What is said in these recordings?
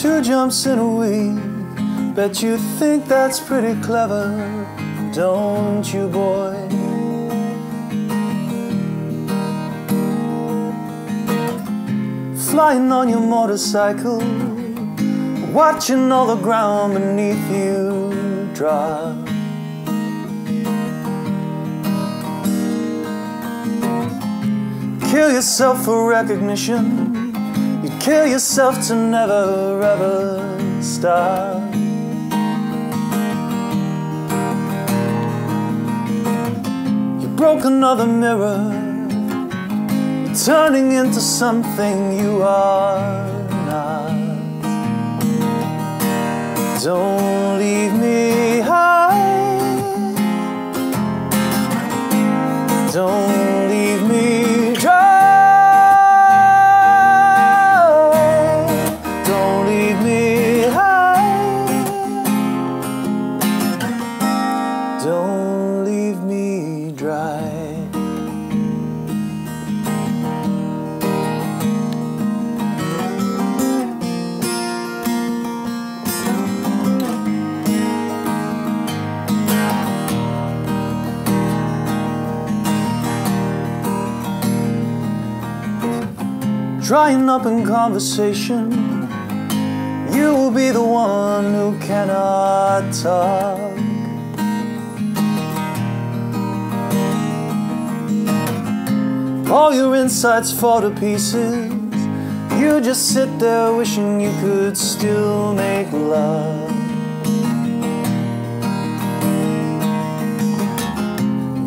Two jumps in a week. Bet you think that's pretty clever, don't you, boy? Flying on your motorcycle, watching all the ground beneath you drop. Kill yourself for recognition. Kill yourself to never ever stop. You broke another mirror, You're turning into something you are not. Don't leave me Drying up in conversation, you will be the one who cannot talk. All your insides fall to pieces. You just sit there wishing you could still make love.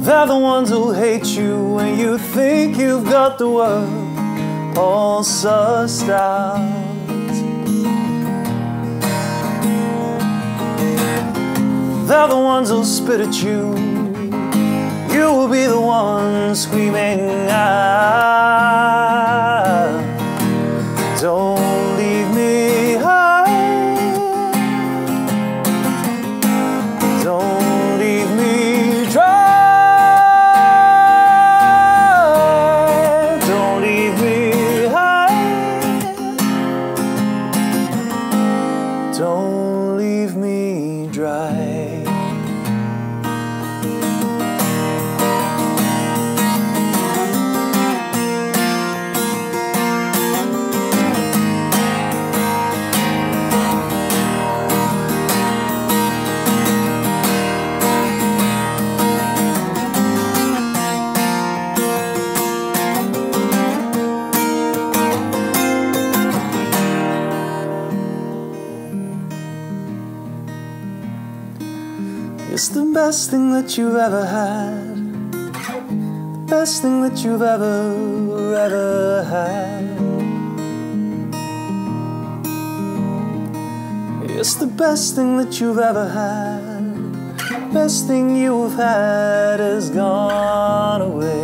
They're the ones who hate you when you think you've got the world all sussed out. They're the ones who'll spit at you. You will be the one screaming out. Don't dry. It's the best thing that you've ever had. The best thing that you've ever, ever had. It's the best thing that you've ever had. The best thing you've had has gone away.